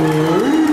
Ooh.